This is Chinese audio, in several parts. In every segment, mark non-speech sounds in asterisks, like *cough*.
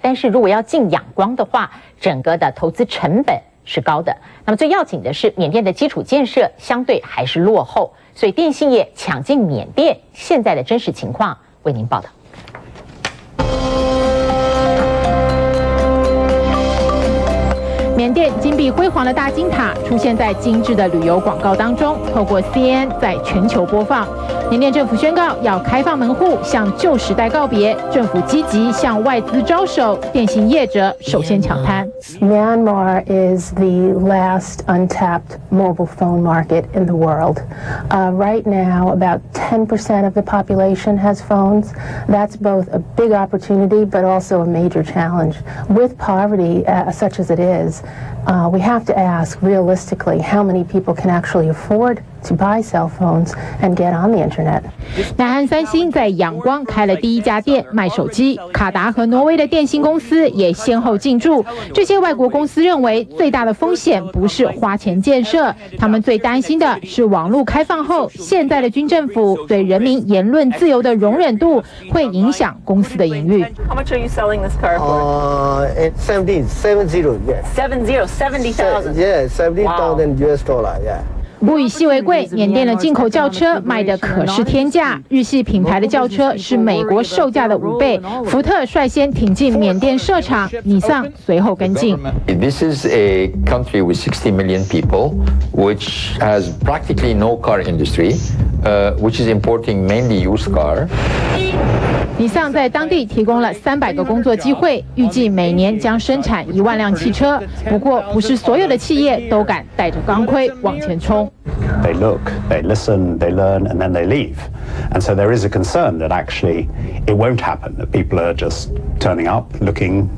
但是如果要进仰光的话，整个的投资成本是高的。那么最要紧的是，缅甸的基础建设相对还是落后，所以电信业抢进缅甸现在的真实情况，为您报道。缅甸金碧辉煌的大金塔出现在精致的旅游广告当中，透过 CNN 在全球播放。缅甸政府宣告要开放门户，向旧时代告别。政府积极向外资招手，电信业者首先抢滩。Myanmar is the last untapped mobile phone market in the world. Uh, right now, about 10% of the population has phones. That's both a big opportunity, but also a major challenge. With poverty, uh, such as it is, uh, we have to ask realistically how many people can actually afford To buy cell phones and get on the internet. 南韩三星在仰光开了第一家店卖手机，卡达和挪威的电信公司也先后进驻。这些外国公司认为，最大的风险不是花钱建设，他们最担心的是网络开放后，现在的军政府对人民言论自由的容忍度会影响公司的营运。How much are you selling this car for? Uh, it's 70, 70, yes. Seven zero, seventy thousand. Yeah, seventy thousand US dollar, yeah. 物以稀为贵，缅甸的进口轿车卖的可是天价，日系品牌的轿车是美国售价的五倍。福特率先挺进缅甸设厂，尼桑随后跟进。This is a country with 60 million people, which has practically no car industry, uh, which is importing mainly used car. 尼桑在当地提供了三百个工作机会，预计每年将生产一万辆汽车。不过，不是所有的企业都敢带着钢盔往前冲。They look, they listen, they learn, and then they leave. And so there is a concern that actually it won't happen, that people are just turning up, looking,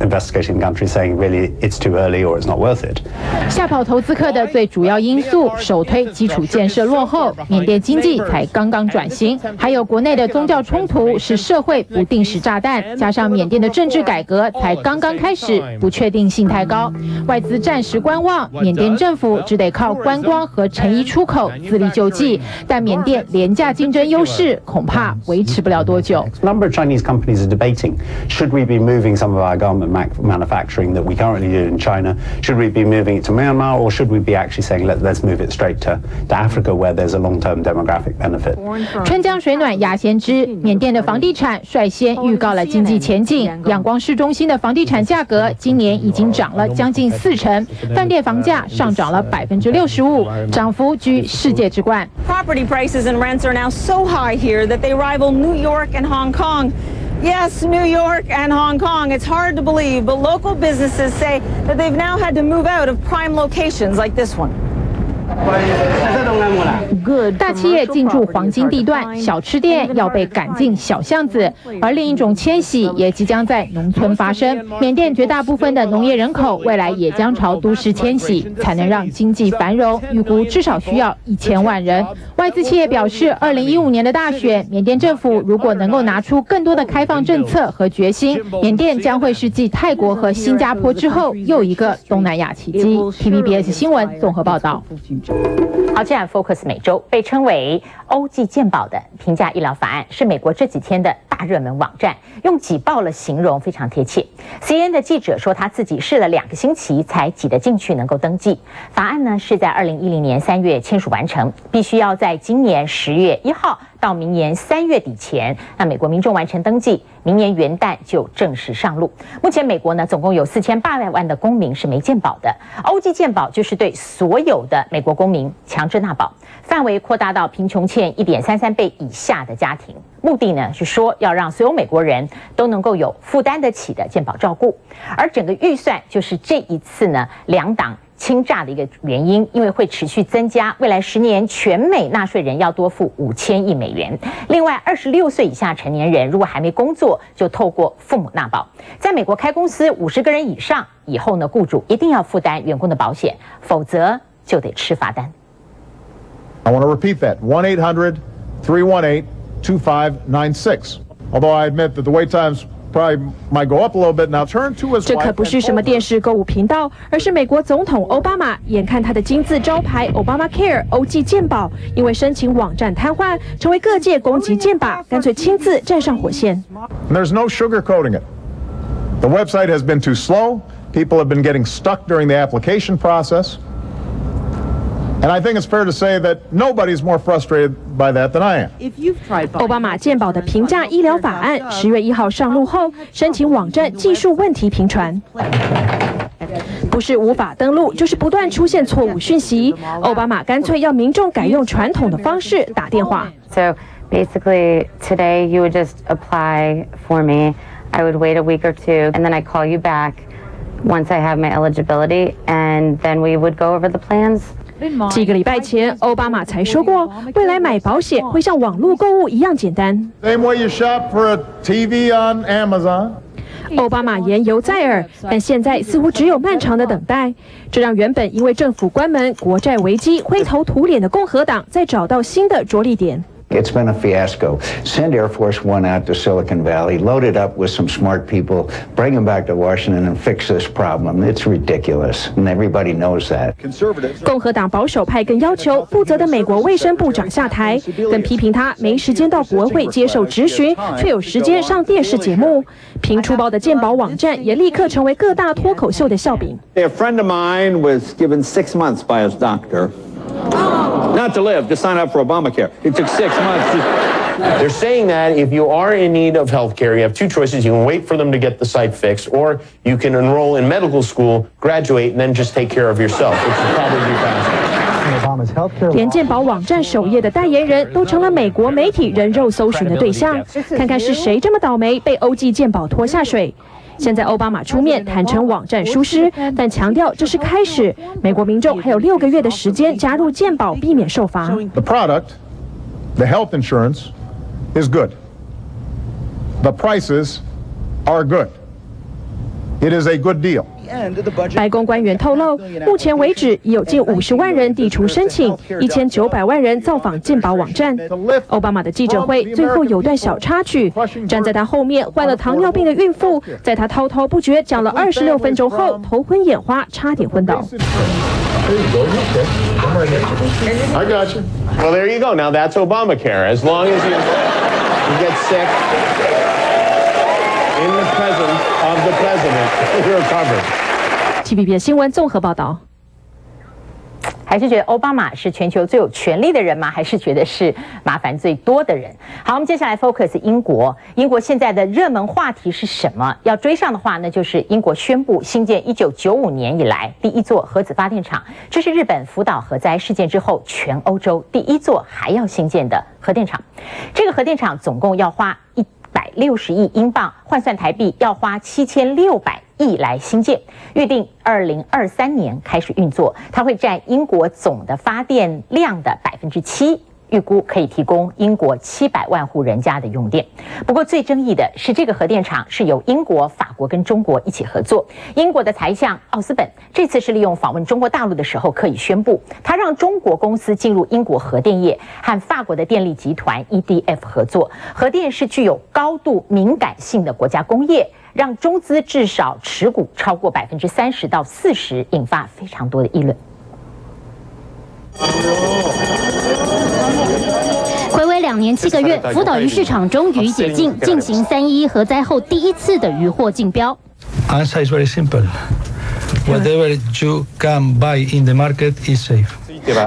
investigating the country, saying really it's too early or it's not worth it. 吓跑投资客的最主要因素，首推基础建设落后，缅甸经济才刚刚转型，还有国内的宗教冲突是社会不定时炸弹，加上缅甸的政治改革才刚刚开始，不确定性太高，外资暂时观望，缅甸政府只得靠观光和成衣出口自力救济，但缅甸廉价竞争优势恐怕维持不了多久。Number of Chinese companies are debating should we be moving some of our garment mac- manufacturing that we currently do in China, should we be moving it to Myanmar, or should we be actually saying Let, let's move it straight to, to Africa where there's a long term demographic benefit? 春江水暖鸭先知，缅甸的房地产率先预告了经济前景。仰光市中心的房地产价格今年已经涨了将近四成，饭店房价上涨了百分之六十五，涨幅居世界之冠。 Property prices and rents are now so high here that they rival New York and Hong Kong. Yes, New York and Hong Kong. It's hard to believe, but local businesses say that they've now had to move out of prime locations like this one. 大企业进驻黄金地段，小吃店要被赶进小巷子，而另一种迁徙也即将在农村发生。缅甸绝大部分的农业人口未来也将朝都市迁徙，才能让经济繁荣。预估至少需要一千万人。外资企业表示，二零一五年的大选，缅甸政府如果能够拿出更多的开放政策和决心，缅甸将会是继泰国和新加坡之后又一个东南亚奇迹。TVBS 新闻综合报道。好，接下来 Focus 每周被称为欧记鉴宝的评价医疗法案，是美国这几天的大热门网站，用挤爆了形容非常贴切。CNN 的记者说，他自己试了两个星期才挤得进去，能够登记。法案呢是在二零一零年三月签署完成，必须要在今年十月一号到明年三月底前，那美国民众完成登记，明年元旦就正式上路。目前美国呢总共有四千八百万的公民是没健保的，欧记健保就是对所有的美国公民强制纳保，范围扩大到贫穷欠一点三三倍以下的家庭。目的呢是说要让所有美国人都能够有负担得起的健保照顾，而整个预算就是这一次呢两党。倾轧的一个原因，因为会持续增加，未来十年全美纳税人要多付五千亿美元。另外，二十六岁以下成年人如果还没工作，就透过父母纳保。在美国开公司五十个人以上以后呢，雇主一定要负担员工的保险，否则就得吃罚单。I want to repeat that one eight hundred three one eight. 2596. Although I admit that the wait times probably might go up a little bit. Now turn to his 这 wife 可不 and 是什么 told her- 电视购物频道，而是美国总统奥巴马。眼看他的金字招牌 Obama Care 欧记健保，因为申请网站瘫痪，成为各界攻击健保，干脆亲自站上火线。 And there's no sugarcoating it. The website has been too slow. People have been getting stuck during the application process. And I think it's fair to say that nobody's more frustrated by that than I am. 奥巴马健保的平价医疗法案十月一号上路后，申请网站技术问题频传，不是无法登录，就是不断出现错误讯息。奥巴马干脆要民众改用传统的方式打电话。So basically, today you would just apply for me. I would wait a week or two, and then I call you back once I have my eligibility, and then we would go over the plans. 几个礼拜前，奥巴马才说过，未来买保险会像网络购物一样简单。Same way you shop for a TV on Amazon. 奥巴马言犹在耳，但现在似乎只有漫长的等待。这让原本因为政府关门、国债危机灰头土脸的共和党，再找到新的着力点。It's been a fiasco. Send Air Force One out to Silicon Valley, load it up with some smart people, bring them back to Washington and fix this problem. It's ridiculous, and everybody knows that. 共和党保守派更要求负责的美国卫生部长下台，更批评他没时间到国会接受质询，却有时间上电视节目。凭出包的健保网站也立刻成为各大脱口秀的笑柄。 A friend of mine was given six months by his doctor. Not to live, to sign up for Obamacare. It took six months. They're saying that if you are in need of health care, you have two choices. You can wait for them to get the site fixed, or you can enroll in medical school, graduate, and then just take care of yourself, which will probably be faster. 连健保网站首页的代言人都成了美国媒体人肉搜寻的对象，看看是谁这么倒霉被欧记健保拖下水。 现在奥巴马出面坦诚网站疏失，但强调这是开始，美国民众还有六个月的时间加入健保，避免受罚。 The product, the health insurance, is good. The prices are good. It is a good deal. 白宫官员透露，目前为止已有近五十万人递出申请，一千九百万人造访健保网站。奥巴马的记者会最后有段小插曲，站在他后面患了糖尿病的孕妇，在他滔滔不绝讲了二十六分钟后，头昏眼花，差点昏倒。Of the president, *laughs* you're covered. TVB 新闻综合报道。还是觉得奥巴马是全球最有权力的人吗？还是觉得是麻烦最多的人？好，我们接下来 focus 英国。英国现在的热门话题是什么？要追上的话，那就是英国宣布新建1995年以来第一座核子发电厂，这是日本福岛核灾事件之后全欧洲第一座还要新建的核电厂。这个核电厂总共要花一百六十亿英镑，换算台币要花七千六百。亿来新建，预定二零二三年开始运作，它会占英国总的发电量的百分之七。预估可以提供英国七百万户人家的用电。不过最争议的是，这个核电厂是由英国、法国跟中国一起合作。英国的财相奥斯本这次是利用访问中国大陆的时候，刻意宣布，他让中国公司进入英国核电业，和法国的电力集团 EDF 合作。核电是具有高度敏感性的国家工业，让中资至少持股超过百分之三十到四十，引发非常多的议论。两年七个月，福岛鱼市场终于解禁，进行三一核灾后第一次的渔获竞标。 Answer is very simple. Whatever you can buy in the market is safe.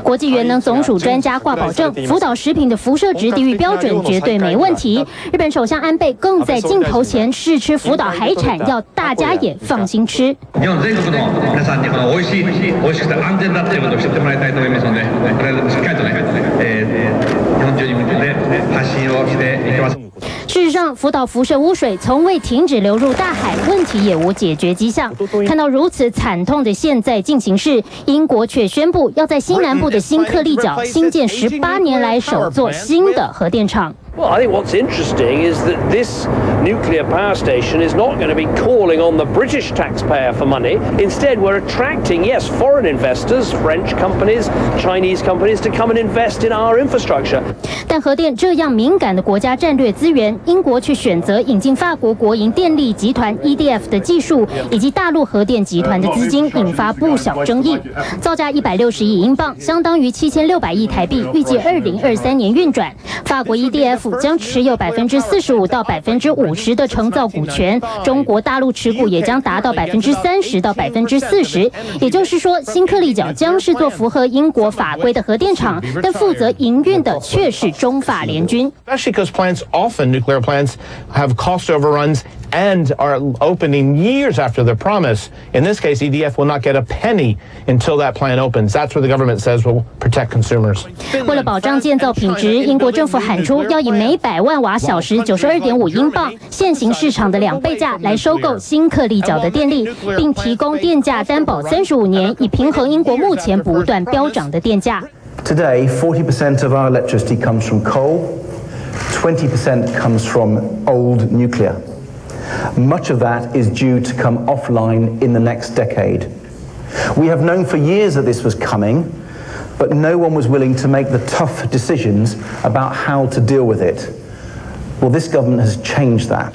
国际原能总署专家挂保证，福岛食品的辐射值低于标准，绝对没问题。日本首相安倍更在镜头前试吃福岛海产，要大家也放心吃。日本全国の皆さんにこの美味しい、美味しくて安全だということを知ってもらいたいと思いますので、これしっかりとね、えー、 日本中に向けて発信をしていきます。事实上，福岛辐射污水从未停止流入大海，问题也无解决迹象。看到如此惨痛的现在进行式，英国却宣布要在西南部的新克利角新建十八年来首座新的核电厂。 Well, I think what's interesting is that this nuclear power station is not going to be calling on the British taxpayer for money. Instead, we're attracting, yes, foreign investors, French companies, Chinese companies, to come and invest in our infrastructure. 但核电这样敏感的国家战略资源，英国却选择引进法国国营电力集团 EDF 的技术，以及大陆核电集团的资金，引发不小争议。造价一百六十亿英镑，相当于七千六百亿台币，预计二零二三年运转。法国 EDF 府将持有百分之四十五到百分之五十的成造股权，中国大陆持股也将达到百分之三十到百分之四十。也就是说，新克利角将是做符合英国法规的核电厂，但负责营运的却是中法联军。Especially because plants often nuclear plants have cost overruns and are opening years after their promise. In this case, EDF will not get a penny until that plant opens. That's what the government says will protect consumers. 为了保障建造品质，英国政府喊出要以每百万瓦小时九十二点五英镑现行市场的两倍价来收购新克利角的电力，并提供电价担保三十五年，以平衡英国目前不断飙涨的电价。Today, 40% of our electricity comes from coal, 20% comes from old nuclear. Much of that is due to come offline in the next decade. We have known for years that this was coming, but no one was willing to make the tough decisions about how to deal with it. Well, this government has changed that.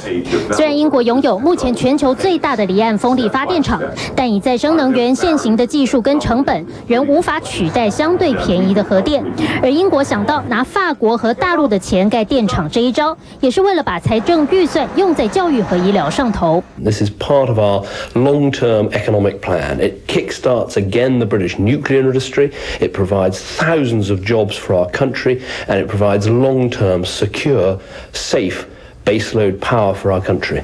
虽然英国拥有目前全球最大的离岸风力发电厂，但以再生能源现行的技术跟成本，仍无法取代相对便宜的核电。而英国想到拿法国和大陆的钱盖电厂这一招，也是为了把财政预算用在教育和医疗上头。This is part of our long-term economic plan. It kickstarts again the British nuclear industry. It provides thousands of jobs for our country, and it provides long-term, secure, Safe baseload power for our country.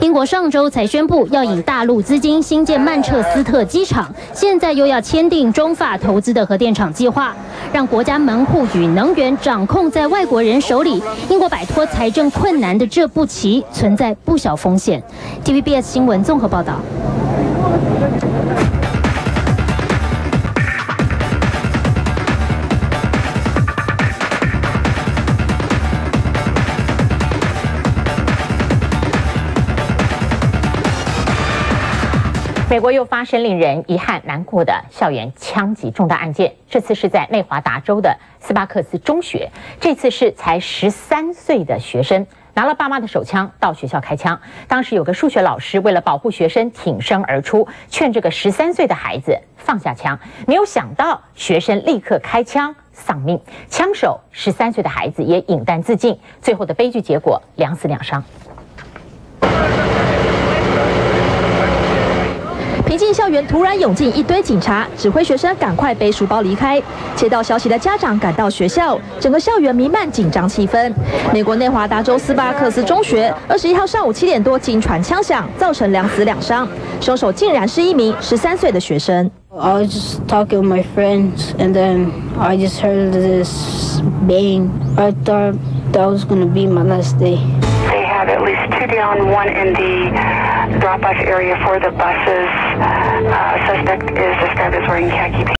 英国上周才宣布要引大陆资金新建曼彻斯特机场，现在又要签订中法投资的核电厂计划，让国家门户与能源掌控在外国人手里。英国摆脱财政困难的这步棋存在不小风险。TVBS 新闻综合报道。美国又发生令人遗憾难过的校园枪击重大案件，这次是在内华达州的斯巴克斯中学。这次是才十三岁的学生拿了爸妈的手枪到学校开枪。当时有个数学老师为了保护学生挺身而出，劝这个十三岁的孩子放下枪。没有想到学生立刻开枪丧命，枪手十三岁的孩子也饮弹自尽。最后的悲剧结果两死两伤。平静校园突然涌进一堆警察，指挥学生赶快背书包离开。接到消息的家长赶到学校，整个校园弥漫紧张气氛。美国内华达州斯巴克斯中学二十一号上午七点多惊传枪响，造成两死两伤，凶手竟然是一名十三岁的学生。I was just talking with my friends, and then I just heard this bang. I thought that was gonna be my last day. They have at least two down, one in the drop-off area for the buses. Suspect is described as wearing khaki.